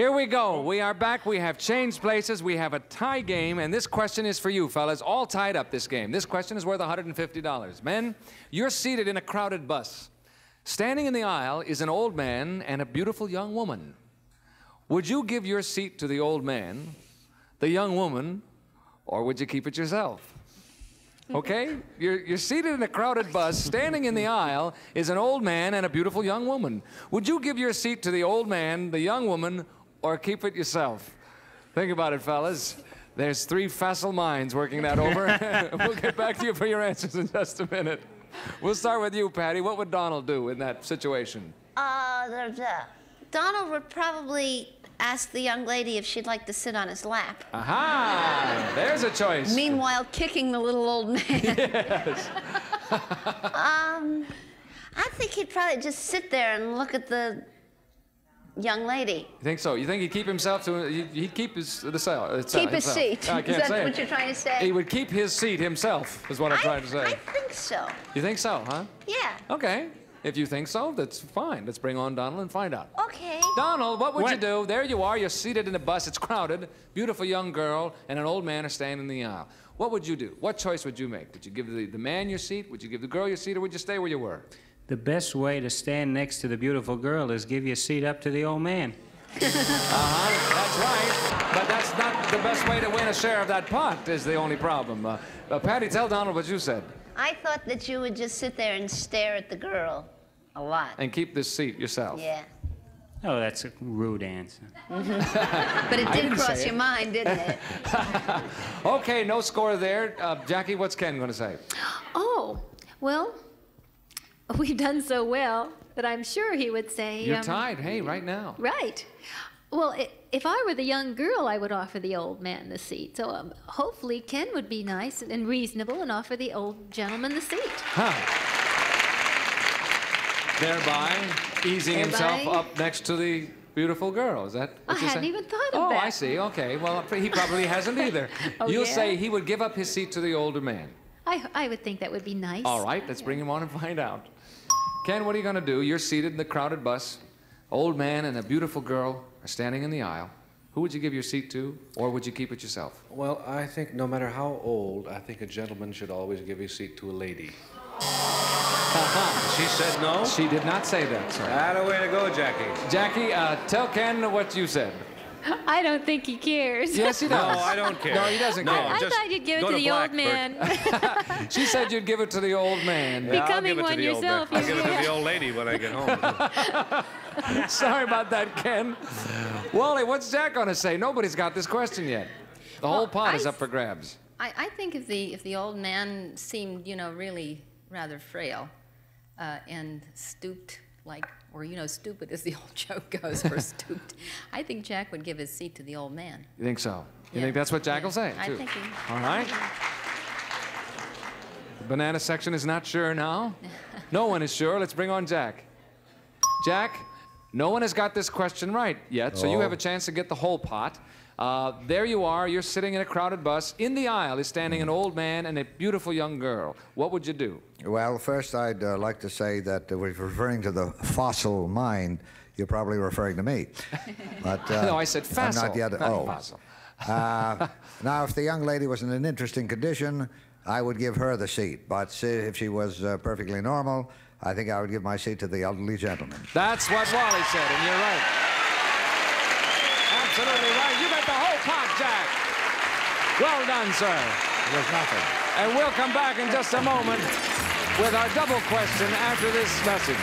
Here we go. We are back. We have changed places. We have a tie game, and this question is for you, fellas. All tied up this game. This question is worth $150. Men, you're seated in a crowded bus. Standing in the aisle is an old man and a beautiful young woman. Would you give your seat to the old man, the young woman, or would you keep it yourself? Okay? You're, you're seated in a crowded bus. Standing in the aisle is an old man and a beautiful young woman. Would you give your seat to the old man, the young woman, or keep it yourself? Think about it, fellas. There's three facile minds working that over. we'll get back to you for your answers in just a minute. We'll start with you, Patty. What would Donald do in that situation? Uh, Donald would probably ask the young lady if she'd like to sit on his lap. Aha! There's a choice. Meanwhile, kicking the little old man. Yes. um, I think he'd probably just sit there and look at the young lady. You think so? You think he'd keep himself to? He'd keep his the cell. uh, Keep his himself. seat. I can't that say what it. you're trying to say? He would keep his seat himself. Is what I'm I, trying to say. I think so. You think so, huh? Yeah. Okay. If you think so, that's fine. Let's bring on Donald and find out. Okay. Donald, what would you do? There you are. You're seated in a bus. It's crowded. Beautiful young girl and an old man are standing in the aisle. What would you do? What choice would you make? Would you give the, the man your seat? Would you give the girl your seat, or would you stay where you were? The best way to stand next to the beautiful girl is give your seat up to the old man. Uh-huh. That's right. But that's not the best way to win a share of that pot. Is the only problem. Uh, uh, Patty, tell Donald what you said, I thought that you would just sit there and stare at the girl a lot. and keep this seat yourself. Yeah. Oh, that's a rude answer. But it did didn't cross your it. mind, didn't it? Okay, no score there. Uh, Jackie, what's Ken going to say? Oh, well, we've done so well that I'm sure he would say. You're um, tied. Hey, right now. Right. Well, if I were the young girl, I would offer the old man the seat. So um, hopefully Ken would be nice and reasonable and offer the old gentleman the seat. Huh. Thereby easing himself up next to the beautiful girl. Is that what I you're hadn't saying? even thought of oh, that. Oh, I see. Okay. Well, he probably hasn't either. Oh, You'll yeah? say he would give up his seat to the older man. I, I would think that would be nice. All right, let's bring him on and find out. Ken, what are you going to do? You're seated in the crowded bus. Old man and a beautiful girl are standing in the aisle. Who would you give your seat to, or would you keep it yourself? Well, I think no matter how old, I think a gentleman should always give his seat to a lady. she said no? She did not say that, sir. That a way to go, Jackie. Jackie, uh, tell Ken what you said. I don't think he cares. Yes, he does. No. I don't care. No, he doesn't No, care. I just thought you'd give it to to the old man. She said you'd give it to the old man. Yeah, I'll Becoming give it to one the old yourself. I'll give it to the old lady when I get home. Sorry about that, Ken. Wally, what's Jack going to say? Nobody's got this question yet. The whole Well, pot is up for grabs. I, I think if the if the old man seemed, you know, really rather frail, uh, and stooped like, or you know, stupid as the old joke goes, or stooped, I think Jack would give his seat to the old man. You think so? You Yeah. think that's what Jack will say? I think he. All right. The banana section is not sure now. No one is sure. Let's bring on Jack. Jack, no one has got this question right yet, so you Oh. have a chance to get the whole pot. Uh, there you are. You're sitting in a crowded bus. In the aisle is standing an old man and a beautiful young girl. What would you do? Well, first, I'd uh, like to say that uh, we're referring to the fossil mind. You're probably referring to me. But, uh, no, I said I'm facile. not yet. not oh. fossil. Uh, now, if the young lady was in an interesting condition, I would give her the seat. But see, if she was uh, perfectly normal, I think I would give my seat to the elderly gentleman. That's what Wally said, and you're right. Absolutely right. You got the whole pot, Jack. Well done, sir. There's nothing. And we'll come back in just a moment with our double question after this message.